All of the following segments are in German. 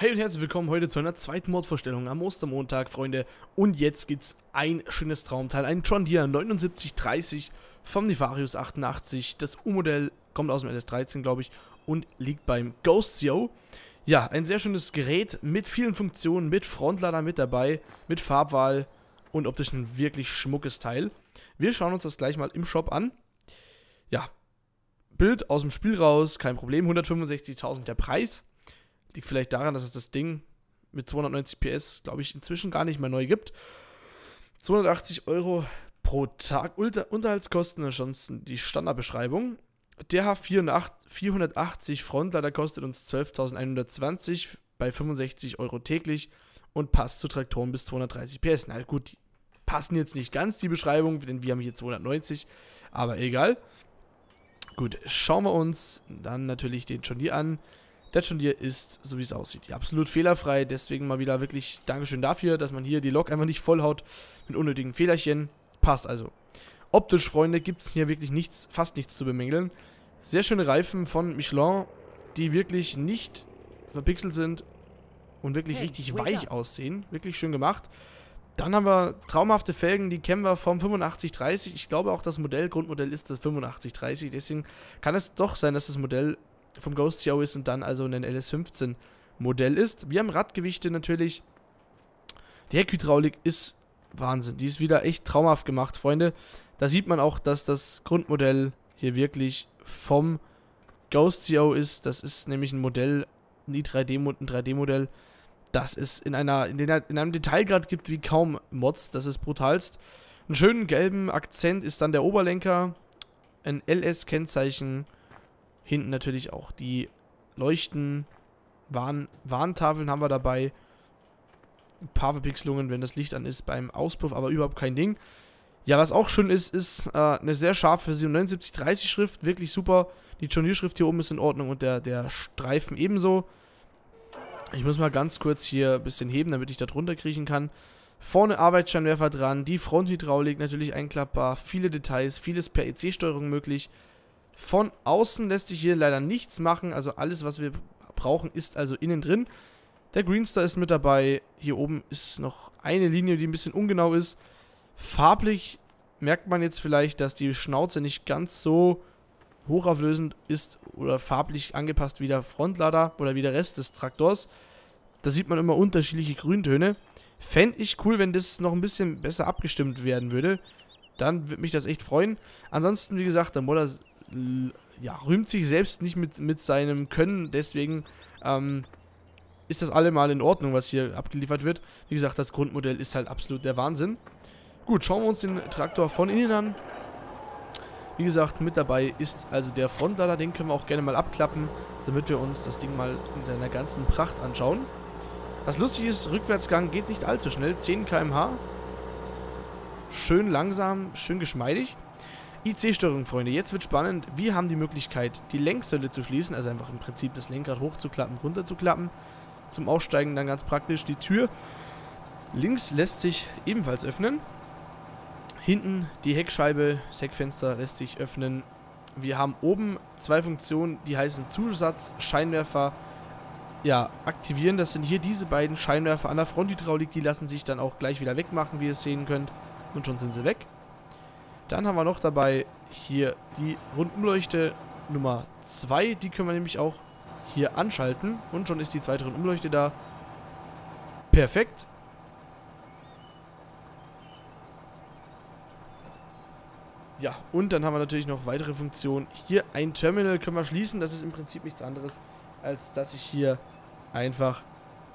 Hey und herzlich willkommen heute zu einer zweiten Mordvorstellung am Ostermontag, Freunde. Und jetzt gibt's ein schönes Traumteil, ein John Deere 7930 vom Nefarius 88. Das U-Modell kommt aus dem LS13, glaube ich, und liegt beim Ghost CO. Ja, ein sehr schönes Gerät mit vielen Funktionen, mit Frontlader mit dabei, mit Farbwahl und optisch ein wirklich schmuckes Teil. Wir schauen uns das gleich mal im Shop an. Ja, Bild aus dem Spiel raus, kein Problem, 165.000 der Preis. Liegt vielleicht daran, dass es das Ding mit 290 PS, glaube ich, inzwischen gar nicht mehr neu gibt. 280 Euro pro Tag Unter Unterhaltskosten, ansonsten die Standardbeschreibung. Der H480 Frontlader kostet uns 12.120 bei 65 Euro täglich und passt zu Traktoren bis 230 PS. Na gut, die passen jetzt nicht ganz die Beschreibung, denn wir haben hier 290, aber egal. Gut, schauen wir uns dann natürlich den John Deere an. Der John Deere ist, so wie es aussieht, ja, absolut fehlerfrei. Deswegen mal wieder wirklich Dankeschön dafür, dass man hier die Lok einfach nicht vollhaut mit unnötigen Fehlerchen. Passt also. Optisch, Freunde, gibt es hier wirklich nichts, fast nichts zu bemängeln. Sehr schöne Reifen von Michelin, die wirklich nicht verpixelt sind und wirklich hey, richtig weich up. aussehen. Wirklich schön gemacht. Dann haben wir traumhafte Felgen, die kennen wir vom 8530. Ich glaube auch das Modell, Grundmodell ist das 8530. Deswegen kann es doch sein, dass das Modell vom Ghost CO ist und dann also ein LS15 Modell ist. Wir haben Radgewichte natürlich. Die Heckhydraulik ist Wahnsinn. Die ist wieder echt traumhaft gemacht, Freunde. Da sieht man auch, dass das Grundmodell hier wirklich vom Ghost CO ist. Das ist nämlich ein Modell, ein 3D-Modell, 3D das es in, einer, in, den, in einem Detailgrad gibt wie kaum Mods. Das ist brutalst. Einen schönen gelben Akzent ist dann der Oberlenker. Ein LS-Kennzeichen Hinten natürlich auch die Leuchten, Warn Warntafeln haben wir dabei. Ein paar Verpixelungen, wenn das Licht an ist beim Auspuff, aber überhaupt kein Ding. Ja, was auch schön ist, ist äh, eine sehr scharfe Version 7930 Schrift, wirklich super. Die Journierschrift hier oben ist in Ordnung und der, der Streifen ebenso. Ich muss mal ganz kurz hier ein bisschen heben, damit ich da drunter kriechen kann. Vorne Arbeitsscheinwerfer dran, die Fronthydraulik natürlich einklappbar, viele Details, vieles per EC-Steuerung möglich. Von außen lässt sich hier leider nichts machen. Also alles, was wir brauchen, ist also innen drin. Der Greenstar ist mit dabei. Hier oben ist noch eine Linie, die ein bisschen ungenau ist. Farblich merkt man jetzt vielleicht, dass die Schnauze nicht ganz so hochauflösend ist oder farblich angepasst wie der Frontlader oder wie der Rest des Traktors. Da sieht man immer unterschiedliche Grüntöne. Fände ich cool, wenn das noch ein bisschen besser abgestimmt werden würde. Dann würde mich das echt freuen. Ansonsten, wie gesagt, der Modder ja, rühmt sich selbst nicht mit, mit seinem Können, deswegen ähm, ist das allemal in Ordnung, was hier abgeliefert wird. Wie gesagt, das Grundmodell ist halt absolut der Wahnsinn. Gut, schauen wir uns den Traktor von innen an. Wie gesagt, mit dabei ist also der Frontlader, den können wir auch gerne mal abklappen, damit wir uns das Ding mal in seiner ganzen Pracht anschauen. Was lustig ist, Rückwärtsgang geht nicht allzu schnell, 10 km/h. Schön langsam, schön geschmeidig. IC-Steuerung, Freunde. Jetzt wird spannend. Wir haben die Möglichkeit, die Lenksäule zu schließen, also einfach im Prinzip das Lenkrad hochzuklappen, runterzuklappen. Zum Aussteigen dann ganz praktisch die Tür. Links lässt sich ebenfalls öffnen. Hinten die Heckscheibe, das Heckfenster lässt sich öffnen. Wir haben oben zwei Funktionen, die heißen Zusatz, Scheinwerfer, ja, aktivieren. Das sind hier diese beiden Scheinwerfer an der Fronthydraulik. Die lassen sich dann auch gleich wieder wegmachen, wie ihr es sehen könnt. Und schon sind sie weg. Dann haben wir noch dabei hier die Rundumleuchte Nummer 2. Die können wir nämlich auch hier anschalten. Und schon ist die zweite Rundumleuchte da. Perfekt. Ja, und dann haben wir natürlich noch weitere Funktionen. Hier ein Terminal können wir schließen. Das ist im Prinzip nichts anderes, als dass sich hier einfach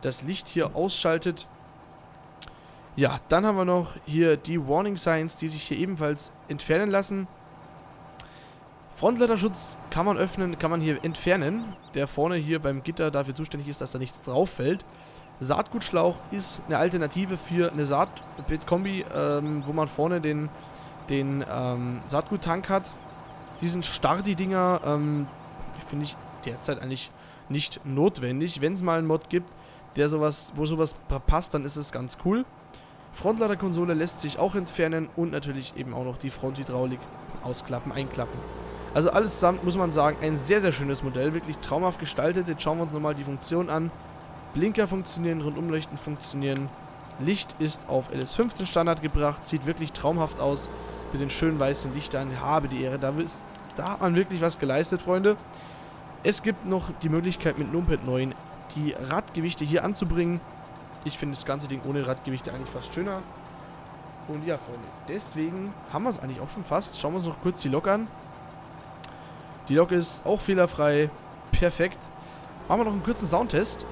das Licht hier ausschaltet. Ja, dann haben wir noch hier die Warning Signs, die sich hier ebenfalls entfernen lassen. Frontleiterschutz kann man öffnen, kann man hier entfernen, der vorne hier beim Gitter dafür zuständig ist, dass da nichts drauf fällt. Saatgutschlauch ist eine Alternative für eine Saatbit-Kombi, ähm, wo man vorne den, den ähm, Saatguttank hat. Die sind starr, die Dinger, ähm, finde ich derzeit eigentlich nicht notwendig. Wenn es mal einen Mod gibt, der sowas, wo sowas passt, dann ist es ganz cool. Frontladerkonsole lässt sich auch entfernen und natürlich eben auch noch die Fronthydraulik ausklappen, einklappen. Also alles zusammen muss man sagen, ein sehr, sehr schönes Modell, wirklich traumhaft gestaltet. Jetzt schauen wir uns nochmal die Funktion an. Blinker funktionieren, Rundumleuchten funktionieren. Licht ist auf LS15 Standard gebracht, sieht wirklich traumhaft aus mit den schönen weißen Lichtern. Habe die Ehre, da, da hat man wirklich was geleistet, Freunde. Es gibt noch die Möglichkeit mit Numpet 9 die Radgewichte hier anzubringen. Ich finde das ganze Ding ohne Radgewichte eigentlich fast schöner. Und ja, Freunde, deswegen haben wir es eigentlich auch schon fast. Schauen wir uns noch kurz die Lok an. Die Lok ist auch fehlerfrei. Perfekt. Machen wir noch einen kurzen Soundtest.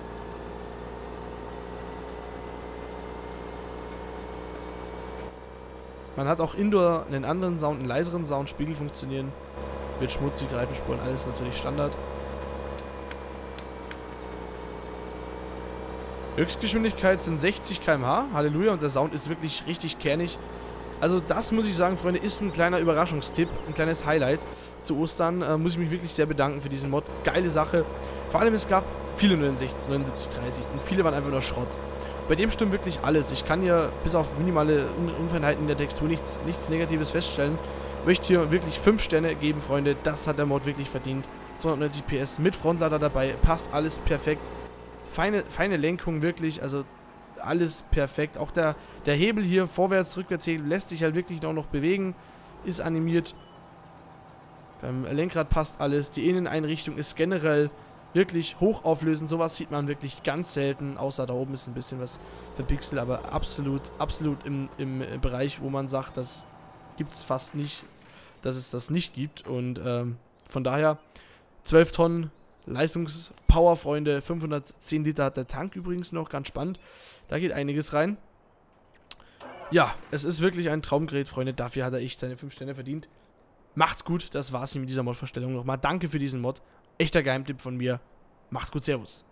Man hat auch Indoor einen anderen Sound, einen leiseren Sound, Spiegel funktionieren. Wird schmutzig, Reifenspuren, alles natürlich Standard. Höchstgeschwindigkeit sind 60 km/h. Halleluja. Und der Sound ist wirklich richtig kernig. Also das muss ich sagen, Freunde, ist ein kleiner Überraschungstipp, ein kleines Highlight zu Ostern. Äh, muss ich mich wirklich sehr bedanken für diesen Mod. Geile Sache. Vor allem, es gab viele 79, 30 und viele waren einfach nur Schrott. Bei dem stimmt wirklich alles. Ich kann hier bis auf minimale Unfeinheiten in der Textur nichts, nichts Negatives feststellen. Möchte hier wirklich 5 Sterne geben, Freunde. Das hat der Mod wirklich verdient. 290 PS mit Frontlader dabei. Passt alles perfekt. Feine, feine Lenkung, wirklich. Also alles perfekt. Auch der, der Hebel hier, vorwärts, rückwärts Hebel, lässt sich halt wirklich auch noch bewegen. Ist animiert. Beim Lenkrad passt alles. Die Inneneinrichtung ist generell wirklich hochauflösend. Sowas sieht man wirklich ganz selten. Außer da oben ist ein bisschen was verpixelt. Aber absolut, absolut im, im Bereich, wo man sagt, das gibt es fast nicht. Dass es das nicht gibt. Und ähm, von daher 12 Tonnen Leistungspower, Freunde. 510 Liter hat der Tank übrigens noch. Ganz spannend. Da geht einiges rein. Ja, es ist wirklich ein Traumgerät, Freunde. Dafür hat er echt seine 5 Sterne verdient. Macht's gut. Das war's mit dieser Mod-Vorstellung nochmal. Danke für diesen Mod. Echter Geheimtipp von mir. Macht's gut. Servus.